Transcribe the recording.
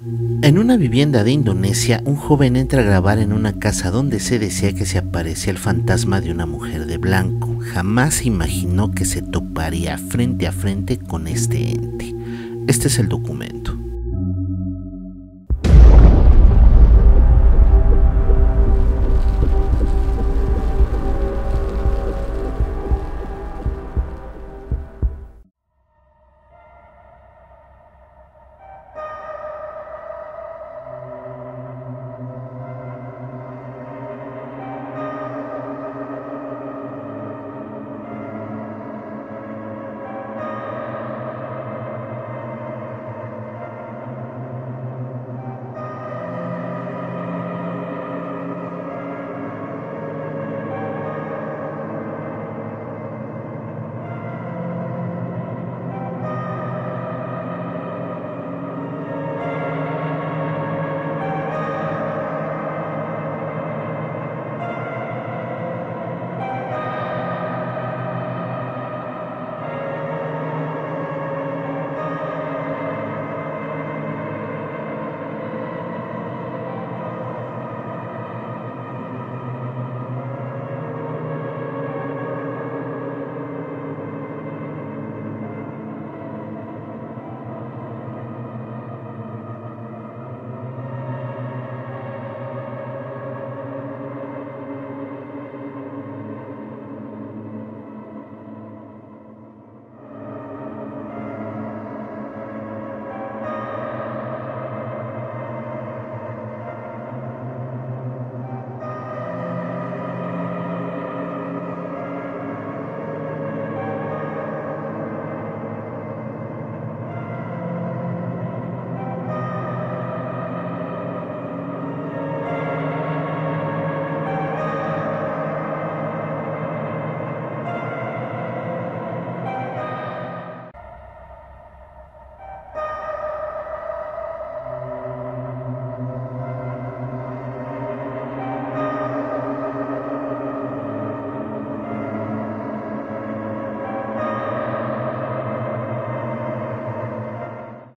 En una vivienda de Indonesia, un joven entra a grabar en una casa donde se decía que se aparecía el fantasma de una mujer de blanco. Jamás imaginó que se toparía frente a frente con este ente. Este es el documento.